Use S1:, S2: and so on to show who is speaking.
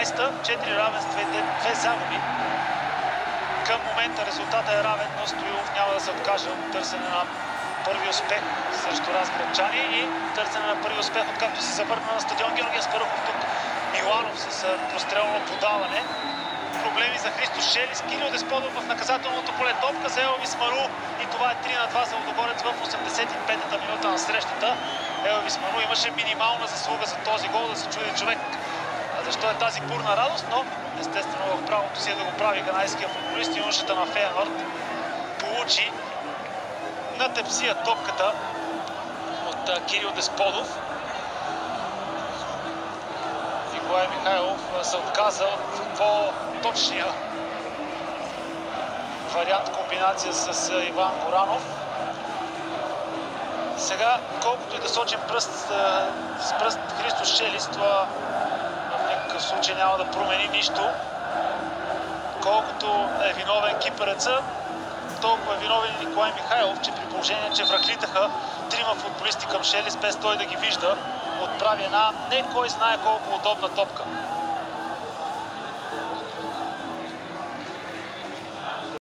S1: 20-та, 4 равенства и 2 загуби. Към момента резултатът е равен, но Стоилов няма да се откаже от търсене на първи успех срещу Разградчани и търсене на първи успех, откакто се завърна на стадион Георгия Аспарухов тук. Миланов с прострелно подаване. Проблеми за Христо Шелис. Кирил Десподов в наказателното поле. Топка за Елвис Мару и това е 3 на 2 за Лудогорец в 85-та минута на срещата. Елвис Мару имаше минимална заслуга за този гол, да се чуди човек защо е тази бурна радост, но естествено в правото си е да го прави ганайския футболист. Юношата на Фейнорд получи на тепсия топката от Кирил Десподов. Николай Михайлов се отказа от по-точния вариант комбинация с Иван Горанов. Сега, колкото и да сочим пръст, с пръст Христо Шелис, това никакъв случай няма да промени нищо. Колкото е виновен кипъреца, толкова е виновен Николай Михайлов, че при положение, че връхлитаха трима футболисти към Шелис, без той да ги вижда, отправи една не кой знае колко удобна топка.